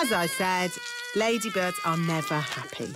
As I said, ladybirds are never happy.